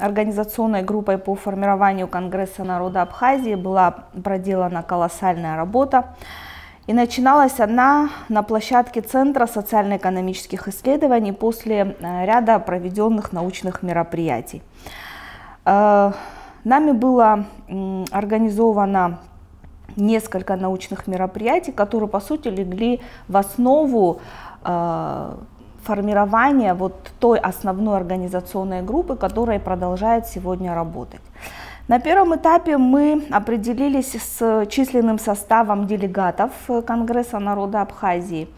организационной группой по формированию Конгресса народа Абхазии была проделана колоссальная работа. И начиналась она на площадке Центра социально-экономических исследований после э, ряда проведенных научных мероприятий. Э, нами было организовано несколько научных мероприятий, которые, по сути, легли в основу э, формирования вот той основной организационной группы, которая продолжает сегодня работать. На первом этапе мы определились с численным составом делегатов Конгресса народа Абхазии.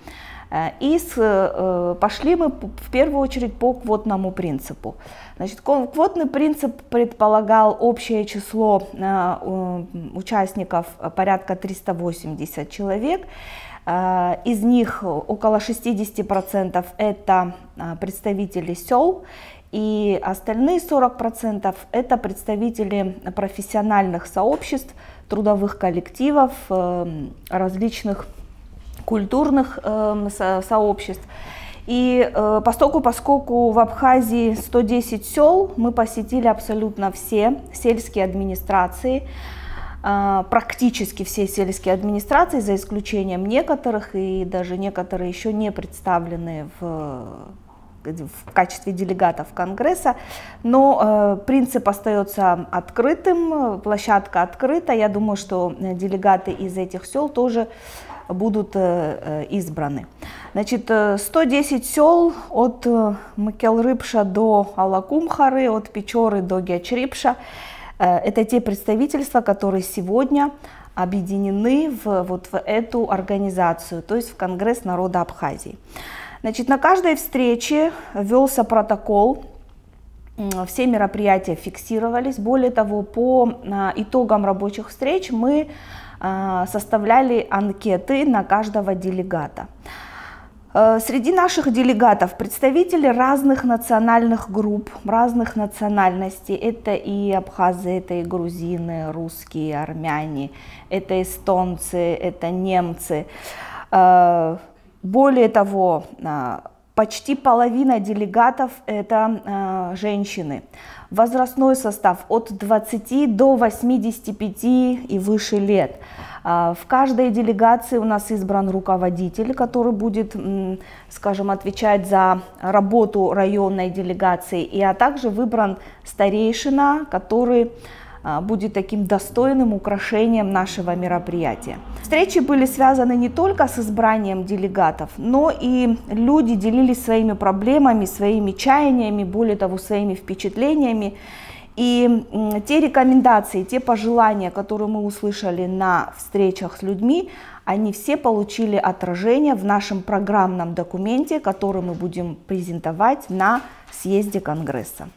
Э, и с, э, пошли мы в первую очередь по квотному принципу. Значит, квотный принцип предполагал общее число э, участников порядка 380 человек. Из них около 60% это представители сел и остальные 40% это представители профессиональных сообществ, трудовых коллективов, эм, различных культурных эм, сообществ. И э, поскольку, в Абхазии 110 сел, мы посетили абсолютно все сельские администрации, э, практически все сельские администрации, за исключением некоторых, и даже некоторые еще не представлены в в качестве делегатов Конгресса, но э, принцип остается открытым, площадка открыта. Я думаю, что делегаты из этих сел тоже будут э, э избраны. Значит, 110 э, сел от Макелрыпша до Алакумхары, от Печоры до Гячрипша. Э, это те представительства, которые сегодня объединены в, вот в эту организацию, то есть в Конгресс народа Абхазии. Значит, на каждой встрече велся протокол, все мероприятия фиксировались. Более того, по а, итогам рабочих встреч мы а, составляли анкеты на каждого делегата. Э, среди наших делегатов представители разных национальных групп, разных национальностей. Это и абхазы, это и грузины, русские, армяне, это эстонцы, это немцы. Э, более того, а, почти половина делегатов это женщины. Возрастной состав от 20 до 85 и выше лет. А, в каждой делегации у нас избран руководитель, который будет, скажем, отвечать за работу районной делегации, и а также выбран старейшина, который а, будет таким достойным украшением нашего мероприятия. Встречи были связаны не только с избранием делегатов, но и люди делились своими проблемами, своими чаяниями, более того, своими впечатлениями. И те рекомендации, те пожелания, которые мы услышали на встречах с людьми, они все получили отражение в нашем программном документе, который мы будем презентовать на съезде Конгресса.